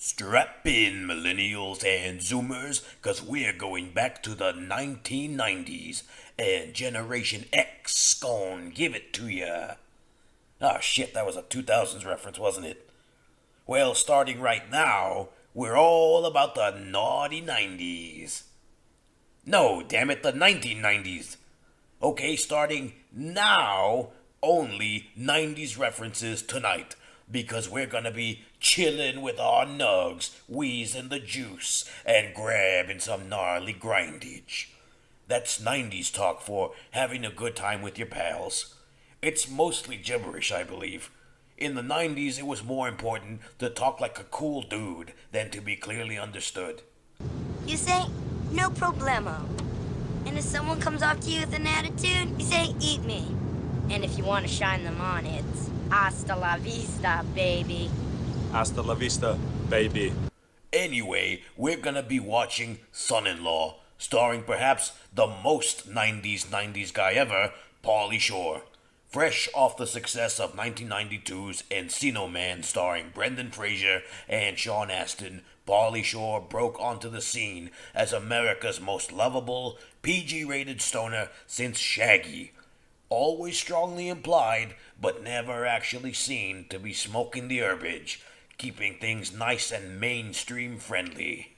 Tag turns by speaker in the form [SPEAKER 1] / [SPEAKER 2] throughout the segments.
[SPEAKER 1] Strap in, millennials and zoomers, because we're going back to the 1990s, and Generation X gon' give it to ya. Ah, shit, that was a 2000s reference, wasn't it? Well, starting right now, we're all about the naughty 90s. No, damn it, the 1990s. Okay, starting now, only 90s references tonight because we're gonna be chillin' with our nugs, wheezing the juice, and grabbing some gnarly grindage. That's 90s talk for having a good time with your pals. It's mostly gibberish, I believe. In the 90s, it was more important to talk like a cool dude than to be clearly understood.
[SPEAKER 2] You say, no problemo. And if someone comes up to you with an attitude, you say, eat me. And if you want to shine them on, it's hasta la vista, baby.
[SPEAKER 3] Hasta la vista, baby.
[SPEAKER 1] Anyway, we're gonna be watching Son in Law, starring perhaps the most 90s 90s guy ever, Pauly Shore. Fresh off the success of 1992's Encino Man starring Brendan Fraser and Sean Astin, Pauly Shore broke onto the scene as America's most lovable, PG rated stoner since Shaggy. Always strongly implied, but never actually seen to be smoking the herbage, keeping things nice and mainstream friendly.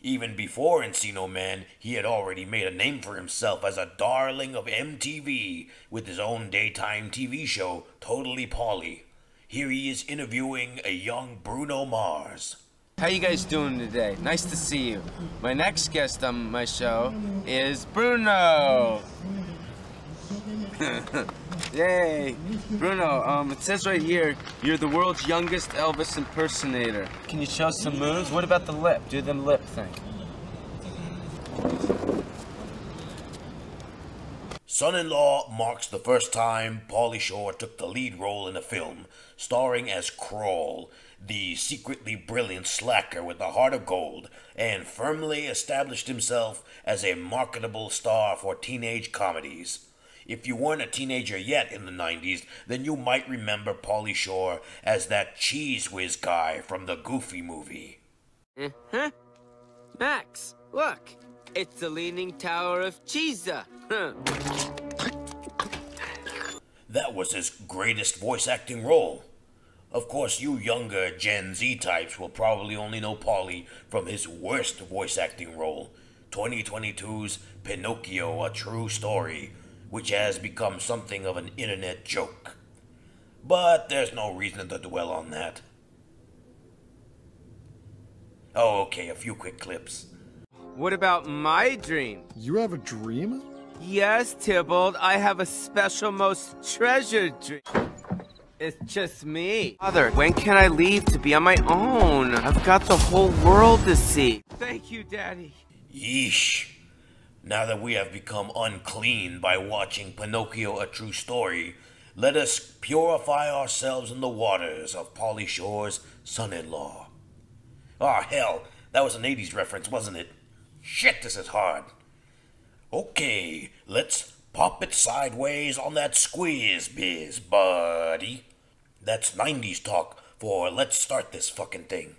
[SPEAKER 1] Even before Encino Man, he had already made a name for himself as a darling of MTV with his own daytime TV show, Totally Pauly. Here he is interviewing a young Bruno Mars.
[SPEAKER 4] How you guys doing today? Nice to see you. My next guest on my show is Bruno. Yay! Bruno, um, it says right here, you're the world's youngest Elvis impersonator. Can you show us some moves? What about the lip? Do the lip thing.
[SPEAKER 1] Son in Law marks the first time Pauly Shore took the lead role in a film, starring as Crawl, the secretly brilliant slacker with a heart of gold, and firmly established himself as a marketable star for teenage comedies. If you weren't a teenager yet in the 90s, then you might remember Pauly Shore as that cheese whiz guy from the Goofy movie.
[SPEAKER 4] Uh-huh. Max, look. It's the Leaning Tower of Cheesa.
[SPEAKER 1] that was his greatest voice acting role. Of course, you younger Gen Z types will probably only know Pauly from his worst voice acting role, 2022's Pinocchio, A True Story, which has become something of an internet joke. But there's no reason to dwell on that. Oh, okay, a few quick clips.
[SPEAKER 4] What about my dream?
[SPEAKER 5] You have a dream?
[SPEAKER 4] Yes, Tybalt, I have a special, most treasured dream. It's just me. Father, when can I leave to be on my own? I've got the whole world to see. Thank you, Daddy.
[SPEAKER 1] Yeesh. Now that we have become unclean by watching Pinocchio a true story, let us purify ourselves in the waters of Pauly Shore's son in law. Ah, oh, hell, that was an 80s reference, wasn't it? Shit, this is hard. Okay, let's pop it sideways on that squeeze biz, buddy. That's 90s talk for let's start this fucking thing.